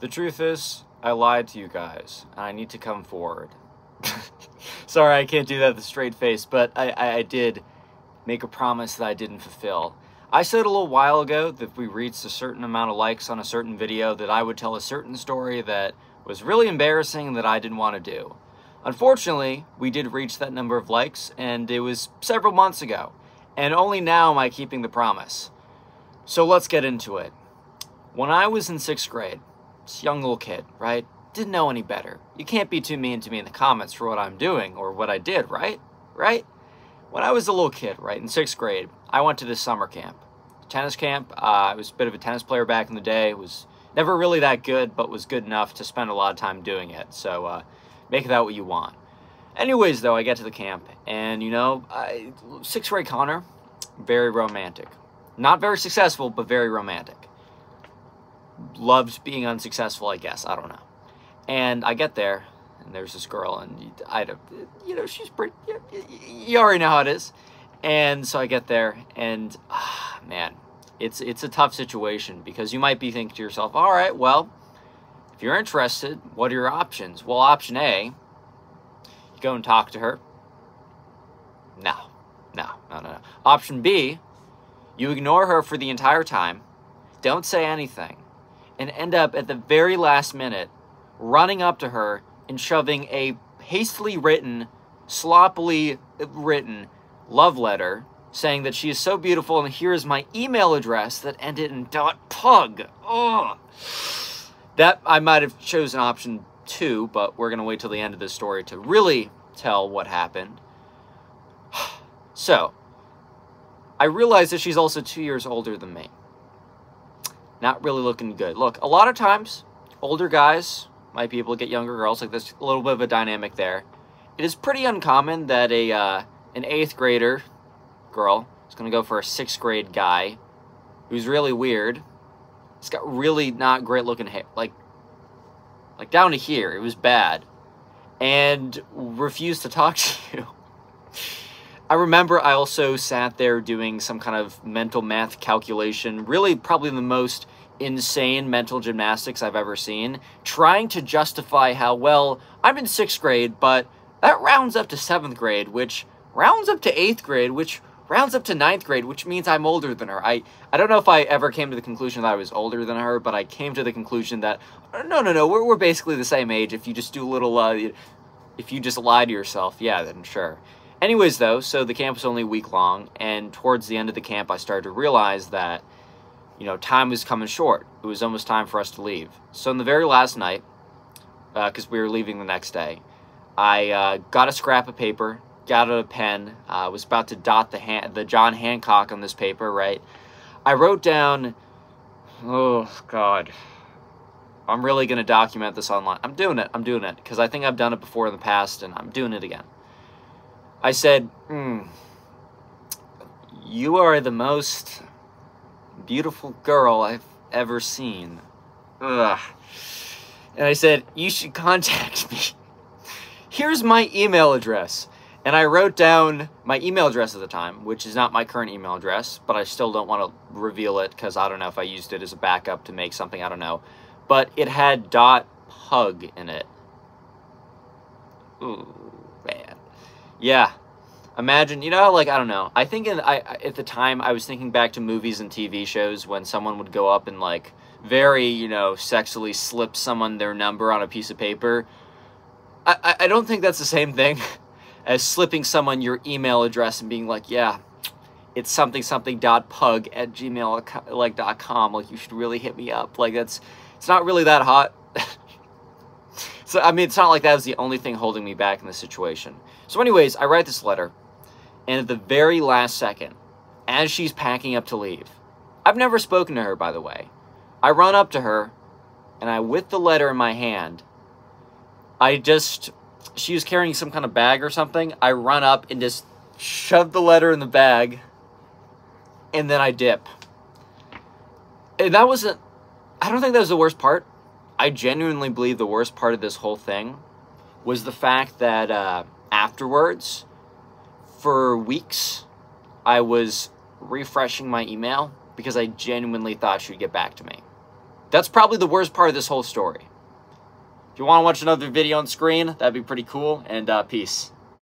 The truth is, I lied to you guys, and I need to come forward. Sorry, I can't do that with a straight face, but I, I, I did make a promise that I didn't fulfill. I said a little while ago that if we reached a certain amount of likes on a certain video that I would tell a certain story that was really embarrassing that I didn't want to do. Unfortunately, we did reach that number of likes, and it was several months ago, and only now am I keeping the promise. So let's get into it. When I was in sixth grade, young little kid, right? Didn't know any better. You can't be too mean to me in the comments for what I'm doing or what I did, right? Right? When I was a little kid, right, in sixth grade, I went to this summer camp. Tennis camp. Uh, I was a bit of a tennis player back in the day. Was never really that good, but was good enough to spend a lot of time doing it. So uh, make that what you want. Anyways, though, I get to the camp, and you know, I, sixth grade Connor, very romantic. Not very successful, but very romantic. Loves being unsuccessful, I guess. I don't know. And I get there, and there's this girl, and I you know, she's pretty. You, you already know how it is. And so I get there, and ah, man, it's it's a tough situation because you might be thinking to yourself, all right, well, if you're interested, what are your options? Well, option A, you go and talk to her. No, no, no, no, no. Option B, you ignore her for the entire time, don't say anything, and end up at the very last minute running up to her and shoving a hastily written, sloppily written love letter saying that she is so beautiful and here is my email address that ended in dot .pug. That I might have chosen option two, but we're going to wait till the end of this story to really tell what happened. So, I realize that she's also two years older than me. Not really looking good. Look, a lot of times, older guys might be able to get younger girls. Like there's a little bit of a dynamic there. It is pretty uncommon that a uh, an eighth grader girl is going to go for a sixth grade guy who's really weird. He's got really not great looking hair, like like down to here. It was bad, and refused to talk to you. I remember I also sat there doing some kind of mental math calculation, really probably the most insane mental gymnastics I've ever seen, trying to justify how, well, I'm in sixth grade, but that rounds up to seventh grade, which rounds up to eighth grade, which rounds up to ninth grade, which means I'm older than her. I, I don't know if I ever came to the conclusion that I was older than her, but I came to the conclusion that, no, no, no, we're, we're basically the same age. If you just do a little, uh, if you just lie to yourself, yeah, then sure. Anyways, though, so the camp was only a week long, and towards the end of the camp, I started to realize that, you know, time was coming short. It was almost time for us to leave. So, in the very last night, because uh, we were leaving the next day, I uh, got a scrap of paper, got a pen, I uh, was about to dot the Han- the John Hancock on this paper, right? I wrote down, oh God, I'm really gonna document this online. I'm doing it. I'm doing it because I think I've done it before in the past, and I'm doing it again. I said, hmm, You are the most beautiful girl I've ever seen. Ugh. And I said, You should contact me. Here's my email address. And I wrote down my email address at the time, which is not my current email address, but I still don't want to reveal it because I don't know if I used it as a backup to make something, I don't know. But it had dot pug in it. Ooh. Yeah. Imagine, you know, like I don't know. I think in I at the time I was thinking back to movies and TV shows when someone would go up and like very, you know, sexually slip someone their number on a piece of paper. I I don't think that's the same thing as slipping someone your email address and being like, yeah, it's something something dot pug at gmail like dot com. Like you should really hit me up. Like that's it's not really that hot. So I mean, it's not like that was the only thing holding me back in this situation. So, anyways, I write this letter, and at the very last second, as she's packing up to leave, I've never spoken to her, by the way. I run up to her, and I, with the letter in my hand, I just, she was carrying some kind of bag or something. I run up and just shove the letter in the bag, and then I dip. And that wasn't, I don't think that was the worst part. I genuinely believe the worst part of this whole thing was the fact that, uh, afterwards, for weeks, I was refreshing my email because I genuinely thought she'd get back to me. That's probably the worst part of this whole story. If you want to watch another video on screen, that'd be pretty cool, and uh, peace.